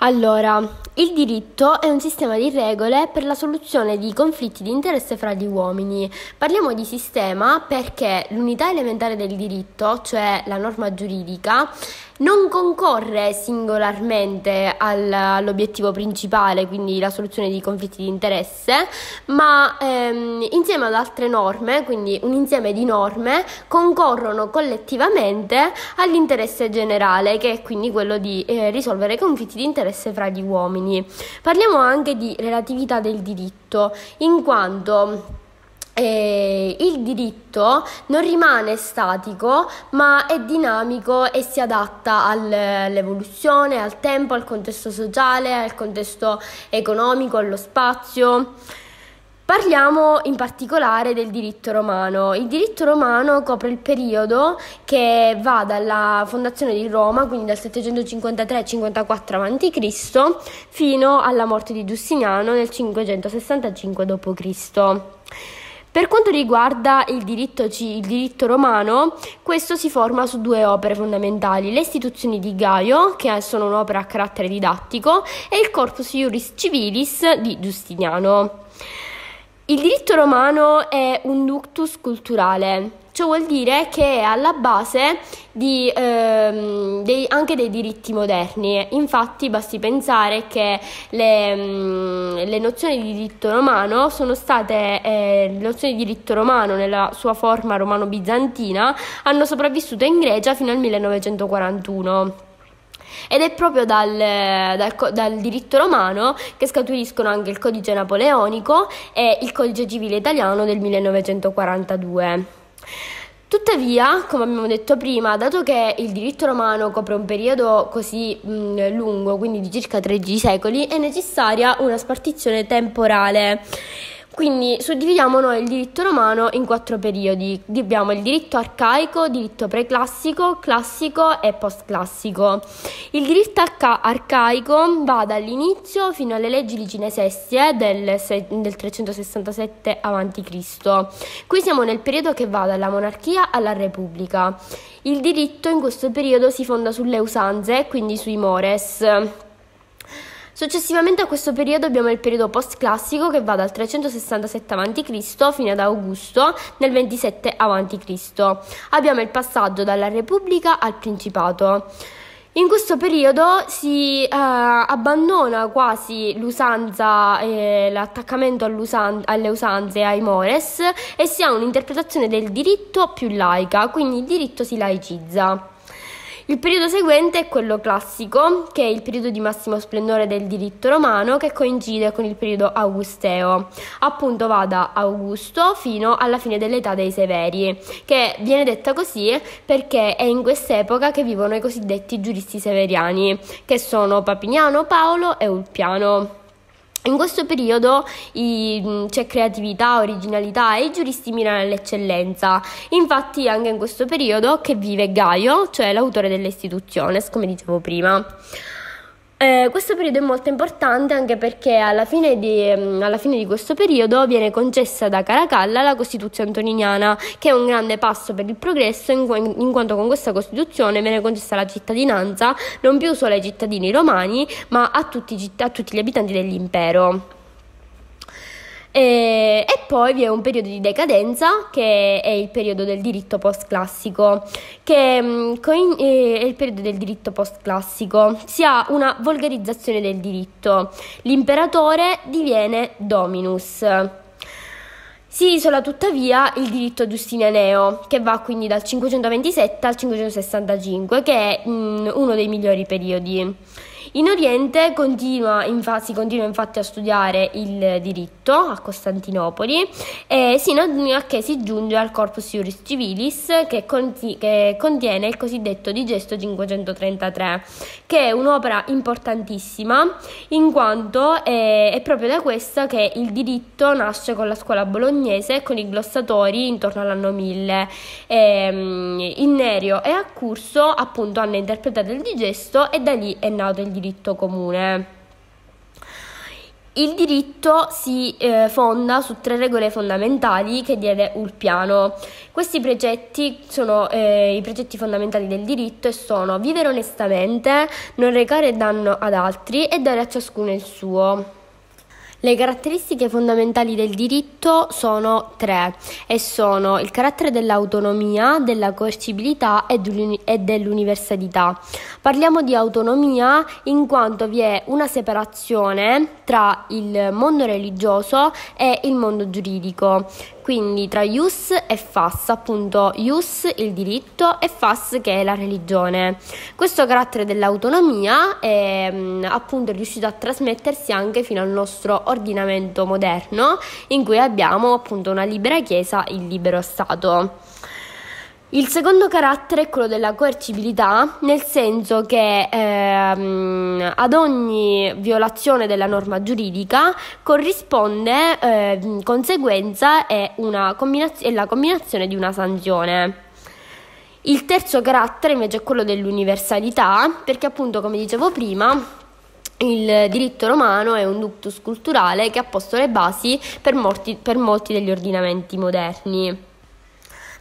Allora, il diritto è un sistema di regole per la soluzione di conflitti di interesse fra gli uomini. Parliamo di sistema perché l'unità elementare del diritto, cioè la norma giuridica, non concorre singolarmente al, all'obiettivo principale, quindi la soluzione di conflitti di interesse, ma ehm, insieme ad altre norme, quindi un insieme di norme, concorrono collettivamente all'interesse generale, che è quindi quello di eh, risolvere conflitti di interesse fra gli uomini. Parliamo anche di relatività del diritto, in quanto eh, il diritto non rimane statico ma è dinamico e si adatta all'evoluzione, al tempo, al contesto sociale, al contesto economico, allo spazio. Parliamo in particolare del diritto romano. Il diritto romano copre il periodo che va dalla fondazione di Roma, quindi dal 753-54 a.C., fino alla morte di Giustiniano nel 565 d.C. Per quanto riguarda il diritto, il diritto, romano, questo si forma su due opere fondamentali, le istituzioni di Gaio, che sono un'opera a carattere didattico, e il Corpus Iuris Civilis di Giustiniano. Il diritto romano è un ductus culturale, Ciò vuol dire che è alla base di, ehm, dei, anche dei diritti moderni. Infatti basti pensare che le, mh, mm, le nozioni di diritto romano sono state, eh, le nozioni di diritto romano nella sua forma romano-bizantina hanno sopravvissuto in Grecia fino al 1941. Ed è proprio dal, dal, dal, diritto romano che scaturiscono anche il codice napoleonico e il codice civile italiano del 1942. Tuttavia, come abbiamo detto prima, dato che il diritto romano copre un periodo così mh, lungo, quindi di circa 13 secoli, è necessaria una spartizione temporale. Quindi suddividiamo noi il diritto romano in quattro periodi. Abbiamo il diritto arcaico, diritto preclassico, classico e postclassico. Il diritto arca- arcaico va dall'inizio fino alle leggi Licine Sestie del, del 367 a.C. Qui siamo nel periodo che va dalla monarchia alla repubblica. Il diritto in questo periodo si fonda sulle usanze, quindi sui mores. Successivamente a questo periodo abbiamo il periodo post-classico che va dal 367 a.C. fino ad Augusto nel 27 a.C. Abbiamo il passaggio dalla Repubblica al Principato. In questo periodo si eh, abbandona quasi l'usanza, eh, l'attaccamento alle usanze ai mores e si ha un'interpretazione del diritto più laica, quindi il diritto si laicizza. Il periodo seguente è quello classico, che è il periodo di massimo splendore del diritto romano, che coincide con il periodo augusteo. Appunto va da Augusto fino alla fine dell'età dei Severi, che viene detta così perché è in quest'epoca che vivono i cosiddetti giuristi severiani, che sono Papignano, Paolo e Ulpiano. In questo periodo i, mm, c'è creatività, originalità e i giuristi mirano all'eccellenza. Infatti anche in questo periodo che vive Gaio, cioè l'autore delle istituzioni, come dicevo prima. Eh, questo periodo è molto importante anche perché alla fine, di, mm, alla fine, di, questo periodo viene concessa da Caracalla la Costituzione antoniniana, che è un grande passo per il progresso in, in, quanto con questa Costituzione viene concessa la cittadinanza non più solo ai cittadini romani, ma a tutti, a tutti gli abitanti dell'impero. E, e, poi vi è un periodo di decadenza che è il periodo del diritto postclassico, che mm, è il periodo del diritto postclassico. Si ha una volgarizzazione del diritto. L'imperatore diviene dominus. Si isola tuttavia il diritto giustinianeo, che va quindi dal 527 al 565, che è mm, uno dei migliori periodi. In Oriente continua, infa- si continua infatti a studiare il diritto a Costantinopoli eh, sino a che si giunge al Corpus Iuris Civilis che, conti- che contiene il cosiddetto Digesto 533, che è un'opera importantissima in quanto è, è proprio da questa che il diritto nasce con la scuola bolognese e con i glossatori intorno all'anno 1000. Eh, in Nerio e Accurso appunto hanno interpretato il digesto e da lì è nato il diritto comune. Il diritto si eh, fonda su tre regole fondamentali che diede Ulpiano. Questi precetti sono eh, i precetti fondamentali del diritto e sono vivere onestamente, non recare danno ad altri e dare a ciascuno il suo. Le caratteristiche fondamentali del diritto sono tre e sono il carattere dell'autonomia, della coercibilità e dell'universalità. Parliamo di autonomia in quanto vi è una separazione tra il mondo religioso e il mondo giuridico quindi tra ius e fas, appunto ius il diritto e fas che è la religione. Questo carattere dell'autonomia è mm, appunto riuscito a trasmettersi anche fino al nostro ordinamento moderno in cui abbiamo appunto una libera chiesa, il libero Stato. Il secondo carattere è quello della coercibilità, nel senso che ehm, ad ogni violazione della norma giuridica corrisponde eh, conseguenza e combinaz- è la combinazione di una sanzione. Il terzo carattere invece è quello dell'universalità, perché appunto come dicevo prima il diritto romano è un ductus culturale che ha posto le basi per, molti, per molti degli ordinamenti moderni.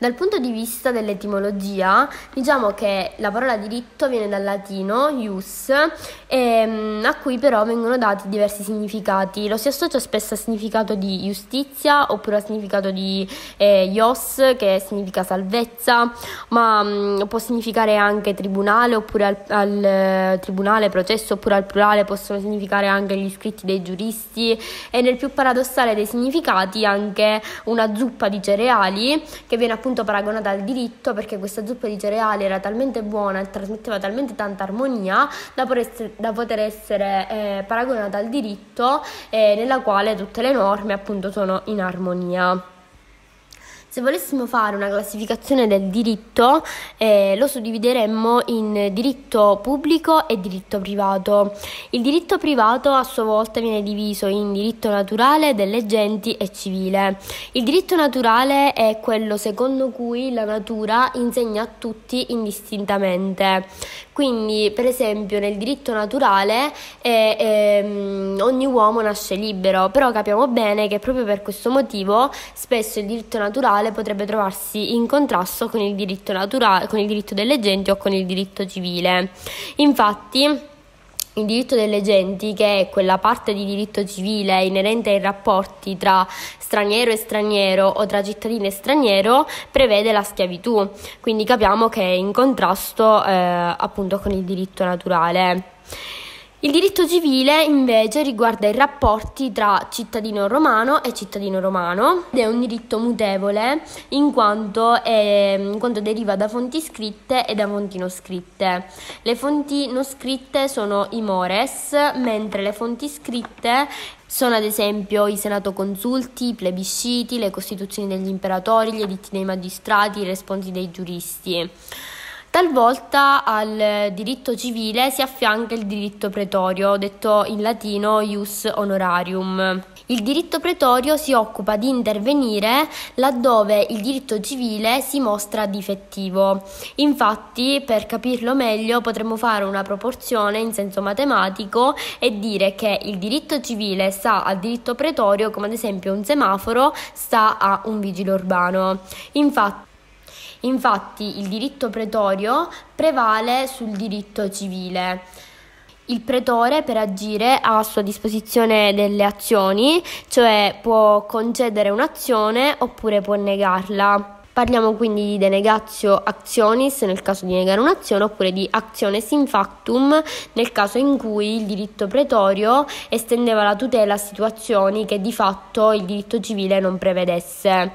Dal punto di vista dell'etimologia, diciamo che la parola diritto viene dal latino ius, ehm, a cui però vengono dati diversi significati. Lo si associa spesso al significato di giustizia oppure al significato di eh, ios, che significa salvezza, ma mh, mm, può significare anche tribunale oppure al, al eh, tribunale, processo oppure al plurale possono significare anche gli scritti dei giuristi e nel più paradossale dei significati anche una zuppa di cereali che viene appunto appunto paragonata al diritto perché questa zuppa di cereali era talmente buona e trasmetteva talmente tanta armonia da poter essere, da poter essere eh, paragonata al diritto eh, nella quale tutte le norme appunto sono in armonia. Se volessimo fare una classificazione del diritto, eh, lo suddivideremmo in diritto pubblico e diritto privato. Il diritto privato a sua volta viene diviso in diritto naturale, delle genti e civile. Il diritto naturale è quello secondo cui la natura insegna a tutti indistintamente. Quindi, per esempio, nel diritto naturale eh, eh, ogni uomo nasce libero, però capiamo bene che proprio per questo motivo spesso il diritto naturale potrebbe trovarsi in contrasto con il diritto, naturale, con il diritto delle genti o con il diritto civile. Infatti, il diritto delle genti, che è quella parte di diritto civile inerente ai rapporti tra straniero e straniero o tra cittadino e straniero, prevede la schiavitù. Quindi capiamo che è in contrasto eh, appunto con il diritto naturale. Il diritto civile invece riguarda i rapporti tra cittadino romano e cittadino romano ed è un diritto mutevole in quanto, è, in quanto, deriva da fonti scritte e da fonti non scritte. Le fonti non scritte sono i mores, mentre le fonti scritte sono ad esempio i senato consulti, i plebisciti, le costituzioni degli imperatori, gli editti dei magistrati, i responsi dei giuristi. Talvolta al diritto civile si affianca il diritto pretorio, detto in latino ius honorarium. Il diritto pretorio si occupa di intervenire laddove il diritto civile si mostra difettivo. Infatti, per capirlo meglio, potremmo fare una proporzione in senso matematico e dire che il diritto civile sta al diritto pretorio come ad esempio un semaforo sta a un vigile urbano. Infatti, Infatti il diritto pretorio prevale sul diritto civile. Il pretore per agire ha a sua disposizione delle azioni, cioè può concedere un'azione oppure può negarla. Parliamo quindi di denegatio actionis nel caso di negare un'azione oppure di actiones in factum nel caso in cui il diritto pretorio estendeva la tutela a situazioni che di fatto il diritto civile non prevedesse.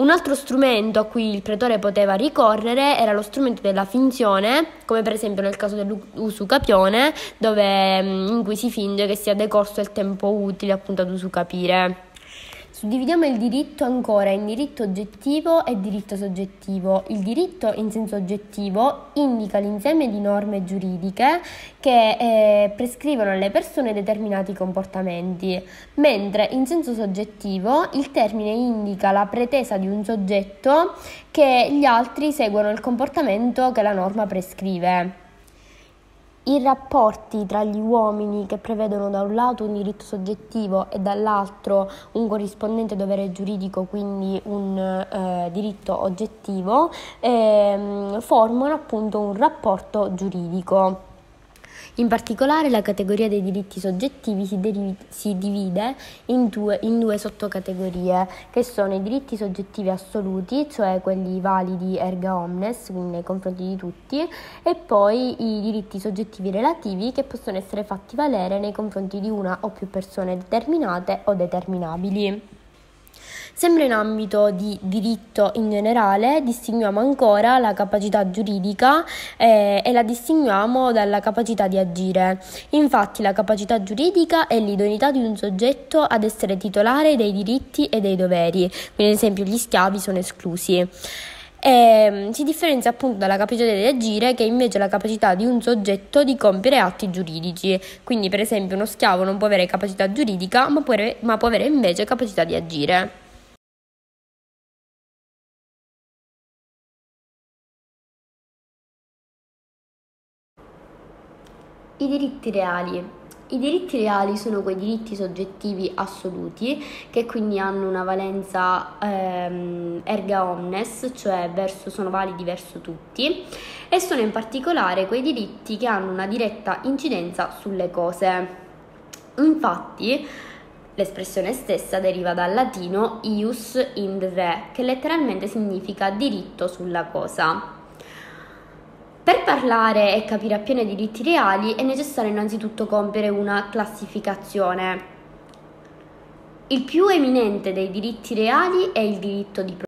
Un altro strumento a cui il pretore poteva ricorrere era lo strumento della finzione, come per esempio nel caso dell'usucapione, dove, mm, in cui si finge che sia decorso il tempo utile appunto ad usucapire. Suddividiamo il diritto ancora in diritto oggettivo e diritto soggettivo. Il diritto in senso oggettivo indica l'insieme di norme giuridiche che eh, prescrivono alle persone determinati comportamenti, mentre in senso soggettivo il termine indica la pretesa di un soggetto che gli altri seguano il comportamento che la norma prescrive. I rapporti tra gli uomini che prevedono da un lato un diritto soggettivo e dall'altro un corrispondente dovere giuridico, quindi un eh, diritto oggettivo, ehm, formano appunto un rapporto giuridico. In particolare la categoria dei diritti soggettivi si, derivi, si divide in due, in due, sottocategorie, che sono i diritti soggettivi assoluti, cioè quelli validi erga omnes, quindi nei confronti di tutti, e poi i diritti soggettivi relativi che possono essere fatti valere nei confronti di una o più persone determinate o determinabili. Sempre in ambito di diritto in generale distinguiamo ancora la capacità giuridica eh, e la distinguiamo dalla capacità di agire. Infatti la capacità giuridica è l'idoneità di un soggetto ad essere titolare dei diritti e dei doveri, quindi ad esempio gli schiavi sono esclusi. E, ehm, si differenzia appunto dalla capacità di agire che è invece la capacità di un soggetto di compiere atti giuridici. Quindi per esempio uno schiavo non può avere capacità giuridica ma può, ma può avere invece capacità di agire. I diritti reali. I diritti reali sono quei diritti soggettivi assoluti che quindi hanno una valenza ehm, erga omnes, cioè verso, sono validi verso tutti, e sono in particolare quei diritti che hanno una diretta incidenza sulle cose. Infatti, l'espressione stessa deriva dal latino ius in re, che letteralmente significa diritto sulla cosa. Per parlare e capire appieno i diritti reali è necessario innanzitutto compiere una classificazione. Il più eminente dei diritti reali è il diritto di proprietà